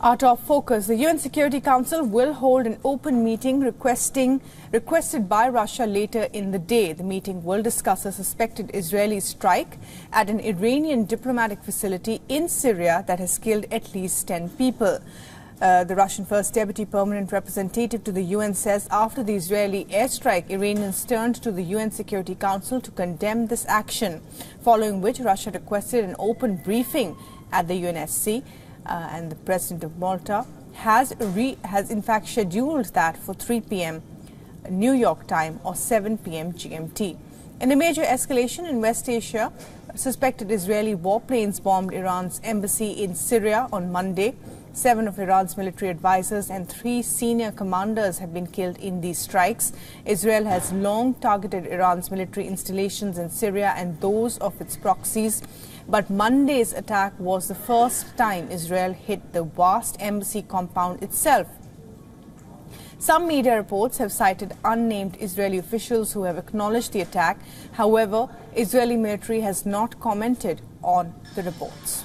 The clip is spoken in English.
Our top focus, the UN Security Council will hold an open meeting requesting requested by Russia later in the day. The meeting will discuss a suspected Israeli strike at an Iranian diplomatic facility in Syria that has killed at least 10 people. Uh, the Russian First Deputy Permanent Representative to the UN says after the Israeli airstrike, Iranians turned to the UN Security Council to condemn this action, following which Russia requested an open briefing at the UNSC uh, and the president of Malta has re- has in fact scheduled that for 3 p.m. New York time or 7 p.m. GMT. In a major escalation in West Asia, suspected Israeli warplanes bombed Iran's embassy in Syria on Monday. Seven of Iran's military advisors and three senior commanders have been killed in these strikes. Israel has long targeted Iran's military installations in Syria and those of its proxies. But Monday's attack was the first time Israel hit the vast embassy compound itself. Some media reports have cited unnamed Israeli officials who have acknowledged the attack. However, Israeli military has not commented on the reports.